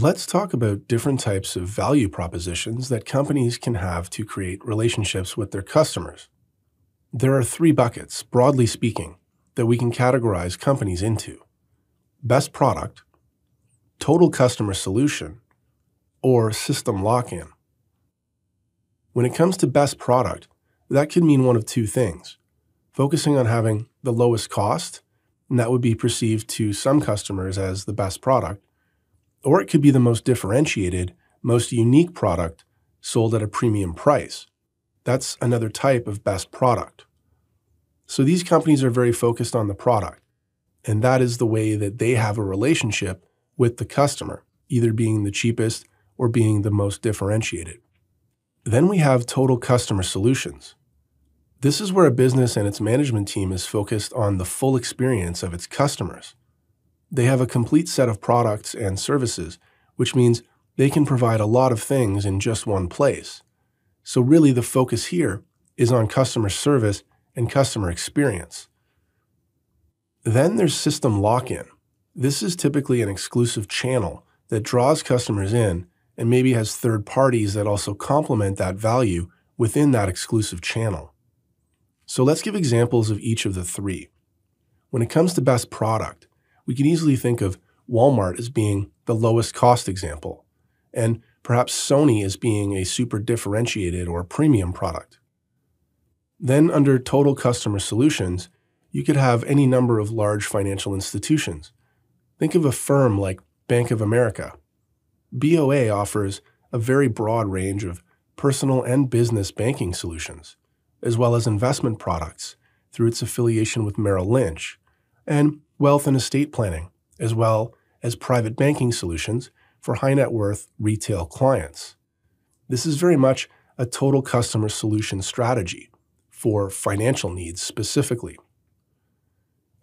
Let's talk about different types of value propositions that companies can have to create relationships with their customers. There are three buckets, broadly speaking, that we can categorize companies into best product, total customer solution, or system lock in. When it comes to best product, that could mean one of two things focusing on having the lowest cost, and that would be perceived to some customers as the best product, or it could be the most differentiated, most unique product sold at a premium price. That's another type of best product. So these companies are very focused on the product, and that is the way that they have a relationship with the customer, either being the cheapest or being the most differentiated. Then we have total customer solutions. This is where a business and its management team is focused on the full experience of its customers. They have a complete set of products and services, which means they can provide a lot of things in just one place. So, really, the focus here is on customer service and customer experience. Then there's system lock in. This is typically an exclusive channel that draws customers in and maybe has third parties that also complement that value within that exclusive channel. So let's give examples of each of the three. When it comes to best product, we can easily think of Walmart as being the lowest cost example, and perhaps Sony as being a super differentiated or premium product. Then, under total customer solutions, you could have any number of large financial institutions. Think of a firm like Bank of America. BOA offers a very broad range of personal and business banking solutions, as well as investment products through its affiliation with Merrill Lynch, and wealth and estate planning, as well as private banking solutions for high net worth retail clients. This is very much a total customer solution strategy for financial needs specifically.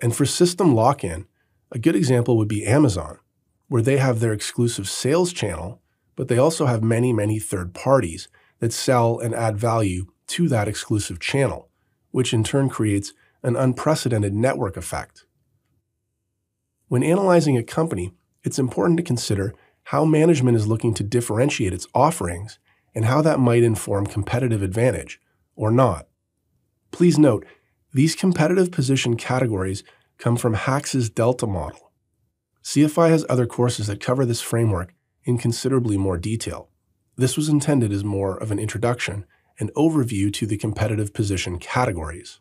And for system lock in, a good example would be Amazon, where they have their exclusive sales channel, but they also have many, many third parties that sell and add value to that exclusive channel, which in turn creates an unprecedented network effect. When analyzing a company, it's important to consider how management is looking to differentiate its offerings and how that might inform competitive advantage or not. Please note, these competitive position categories come from Hax's Delta model. CFI has other courses that cover this framework in considerably more detail. This was intended as more of an introduction and overview to the competitive position categories.